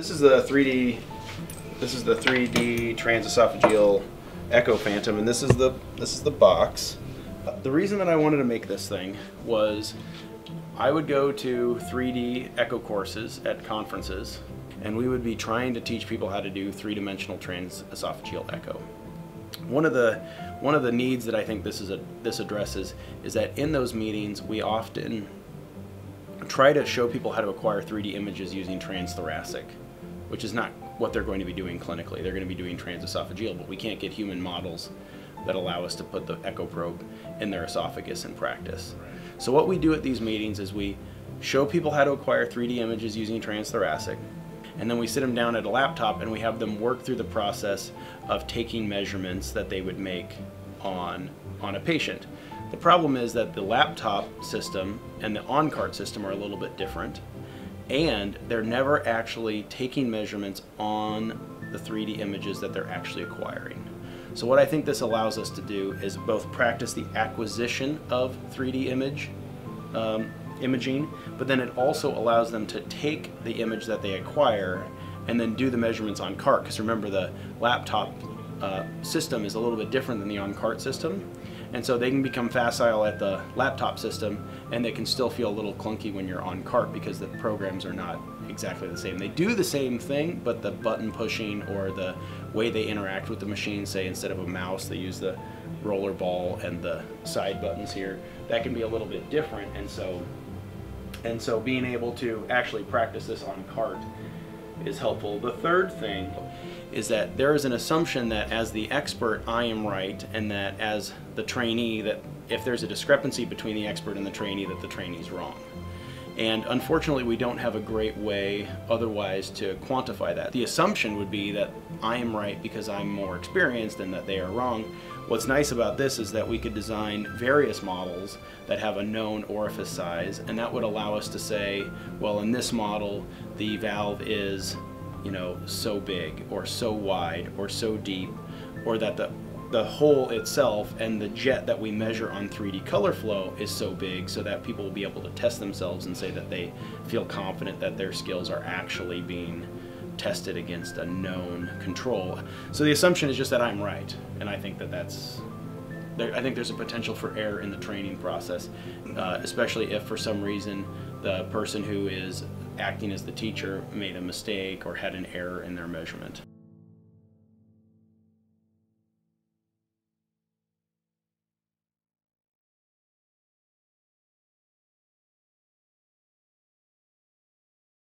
This is the 3D. This is the 3D transesophageal Echo Phantom, and this is the this is the box. The reason that I wanted to make this thing was I would go to 3D echo courses at conferences, and we would be trying to teach people how to do three-dimensional transesophageal echo. One of the one of the needs that I think this is a this addresses is that in those meetings we often try to show people how to acquire 3D images using transthoracic, which is not what they're going to be doing clinically. They're going to be doing transesophageal, but we can't get human models that allow us to put the echo probe in their esophagus in practice. So what we do at these meetings is we show people how to acquire 3D images using transthoracic, and then we sit them down at a laptop and we have them work through the process of taking measurements that they would make on, on a patient. The problem is that the laptop system and the on-cart system are a little bit different, and they're never actually taking measurements on the 3D images that they're actually acquiring. So what I think this allows us to do is both practice the acquisition of 3D image um, imaging, but then it also allows them to take the image that they acquire and then do the measurements on cart. Because remember, the laptop uh, system is a little bit different than the on cart system. And so they can become facile at the laptop system and they can still feel a little clunky when you're on cart because the programs are not exactly the same. They do the same thing, but the button pushing or the way they interact with the machine, say instead of a mouse, they use the roller ball and the side buttons here, that can be a little bit different. And so, and so being able to actually practice this on cart is helpful. The third thing is that there is an assumption that as the expert I am right and that as the trainee that if there's a discrepancy between the expert and the trainee that the trainee is wrong. And unfortunately we don't have a great way otherwise to quantify that. The assumption would be that I am right because I'm more experienced and that they are wrong. What's nice about this is that we could design various models that have a known orifice size and that would allow us to say, well in this model the valve is you know, so big or so wide or so deep, or that the the hole itself and the jet that we measure on 3D color flow is so big so that people will be able to test themselves and say that they feel confident that their skills are actually being tested against a known control. So the assumption is just that I'm right, and I think that that's I think there's a potential for error in the training process, uh, especially if for some reason the person who is acting as the teacher made a mistake or had an error in their measurement.